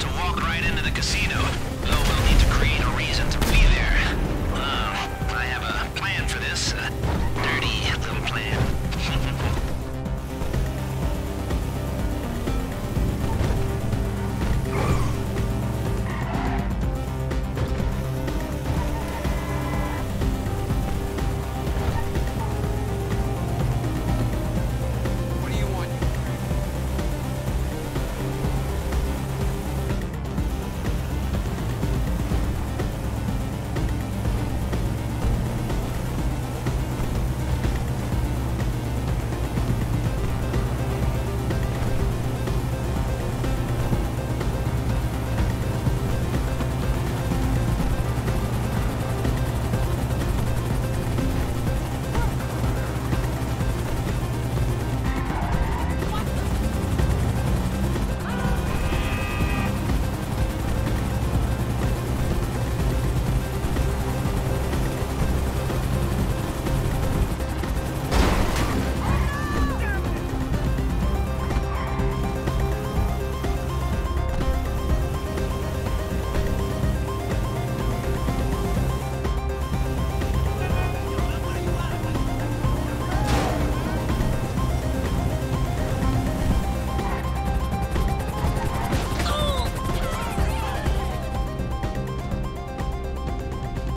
to walk right into the casino.